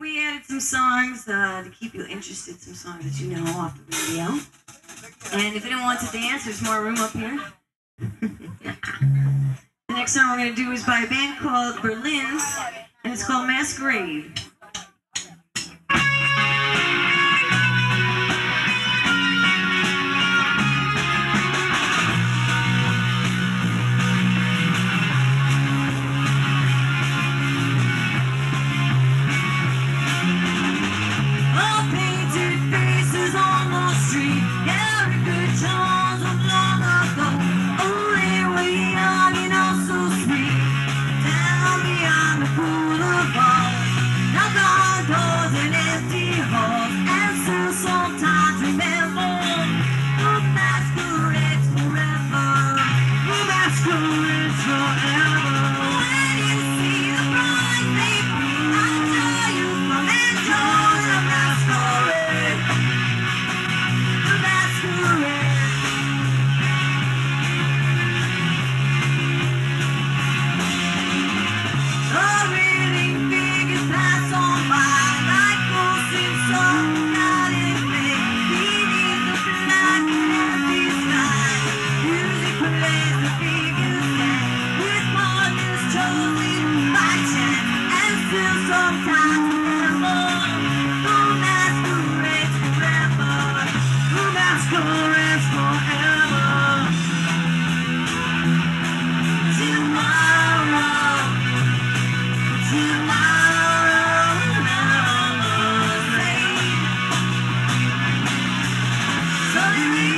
We added some songs uh, to keep you interested, some songs that you know off the radio. And if anyone wants to dance, there's more room up here. the next song we're going to do is by a band called Berlin, and it's called Masquerade. you.